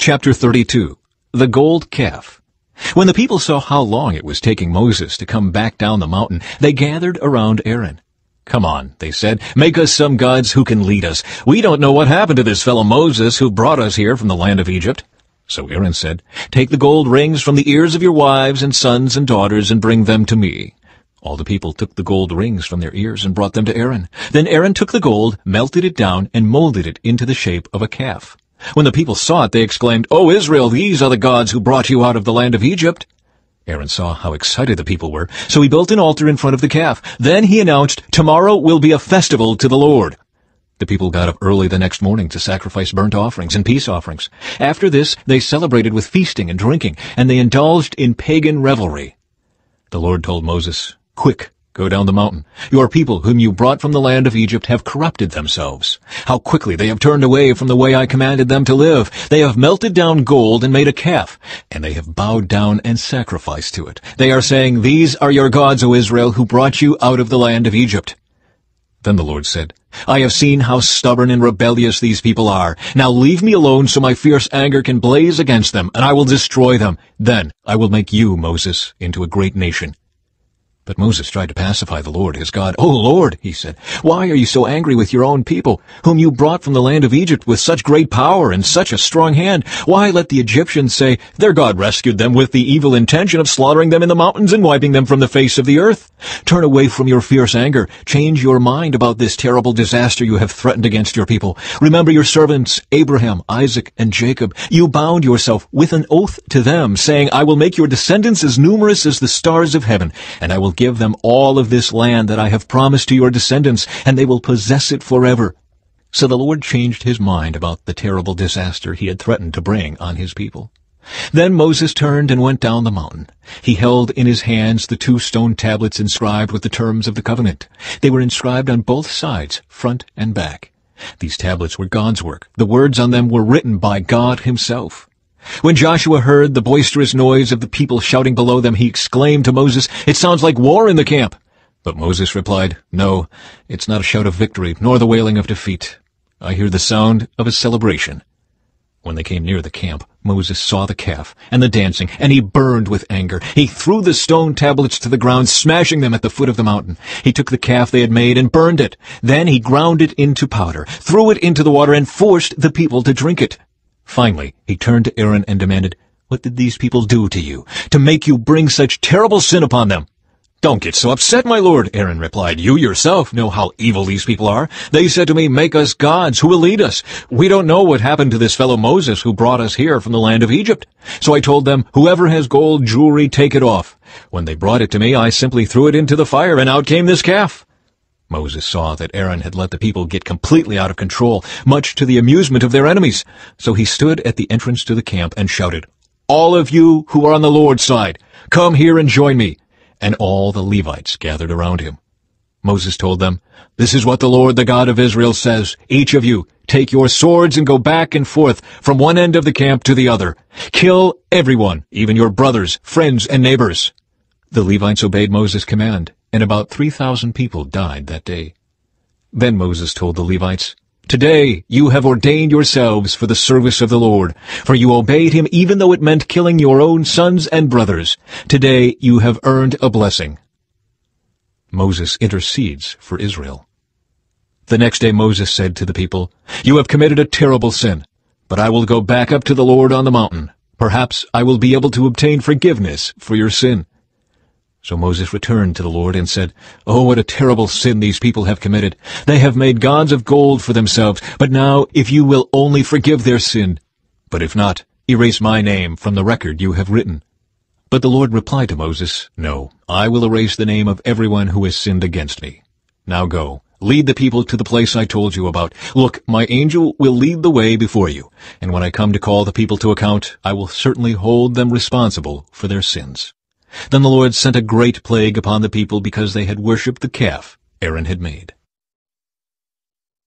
Chapter 32 The Gold Calf When the people saw how long it was taking Moses to come back down the mountain, they gathered around Aaron. Come on, they said, make us some gods who can lead us. We don't know what happened to this fellow Moses who brought us here from the land of Egypt. So Aaron said, Take the gold rings from the ears of your wives and sons and daughters and bring them to me. All the people took the gold rings from their ears and brought them to Aaron. Then Aaron took the gold, melted it down, and molded it into the shape of a calf. When the people saw it, they exclaimed, O Israel, these are the gods who brought you out of the land of Egypt. Aaron saw how excited the people were, so he built an altar in front of the calf. Then he announced, Tomorrow will be a festival to the Lord. The people got up early the next morning to sacrifice burnt offerings and peace offerings. After this, they celebrated with feasting and drinking, and they indulged in pagan revelry. The Lord told Moses, Quick, Go down the mountain. Your people, whom you brought from the land of Egypt, have corrupted themselves. How quickly they have turned away from the way I commanded them to live. They have melted down gold and made a calf, and they have bowed down and sacrificed to it. They are saying, These are your gods, O Israel, who brought you out of the land of Egypt. Then the Lord said, I have seen how stubborn and rebellious these people are. Now leave me alone so my fierce anger can blaze against them, and I will destroy them. Then I will make you, Moses, into a great nation. But Moses tried to pacify the Lord, his God. O Lord, he said, why are you so angry with your own people, whom you brought from the land of Egypt with such great power and such a strong hand? Why let the Egyptians say, their God rescued them with the evil intention of slaughtering them in the mountains and wiping them from the face of the earth? Turn away from your fierce anger. Change your mind about this terrible disaster you have threatened against your people. Remember your servants, Abraham, Isaac, and Jacob. You bound yourself with an oath to them, saying, I will make your descendants as numerous as the stars of heaven, and I will give them all of this land that I have promised to your descendants, and they will possess it forever. So the Lord changed his mind about the terrible disaster he had threatened to bring on his people. Then Moses turned and went down the mountain. He held in his hands the two stone tablets inscribed with the terms of the covenant. They were inscribed on both sides, front and back. These tablets were God's work. The words on them were written by God himself. When Joshua heard the boisterous noise of the people shouting below them, he exclaimed to Moses, It sounds like war in the camp. But Moses replied, No, it's not a shout of victory, nor the wailing of defeat. I hear the sound of a celebration. When they came near the camp, Moses saw the calf and the dancing, and he burned with anger. He threw the stone tablets to the ground, smashing them at the foot of the mountain. He took the calf they had made and burned it. Then he ground it into powder, threw it into the water, and forced the people to drink it. Finally, he turned to Aaron and demanded, What did these people do to you, to make you bring such terrible sin upon them? Don't get so upset, my lord, Aaron replied. You yourself know how evil these people are. They said to me, Make us gods who will lead us. We don't know what happened to this fellow Moses who brought us here from the land of Egypt. So I told them, Whoever has gold jewelry, take it off. When they brought it to me, I simply threw it into the fire, and out came this calf. Moses saw that Aaron had let the people get completely out of control, much to the amusement of their enemies. So he stood at the entrance to the camp and shouted, All of you who are on the Lord's side, come here and join me. And all the Levites gathered around him. Moses told them, This is what the Lord, the God of Israel, says. Each of you, take your swords and go back and forth from one end of the camp to the other. Kill everyone, even your brothers, friends, and neighbors. The Levites obeyed Moses' command and about 3,000 people died that day. Then Moses told the Levites, Today you have ordained yourselves for the service of the Lord, for you obeyed him even though it meant killing your own sons and brothers. Today you have earned a blessing. Moses intercedes for Israel. The next day Moses said to the people, You have committed a terrible sin, but I will go back up to the Lord on the mountain. Perhaps I will be able to obtain forgiveness for your sin. So Moses returned to the Lord and said, Oh, what a terrible sin these people have committed. They have made gods of gold for themselves. But now, if you will only forgive their sin, but if not, erase my name from the record you have written. But the Lord replied to Moses, No, I will erase the name of everyone who has sinned against me. Now go, lead the people to the place I told you about. Look, my angel will lead the way before you, and when I come to call the people to account, I will certainly hold them responsible for their sins. Then the Lord sent a great plague upon the people because they had worshipped the calf Aaron had made.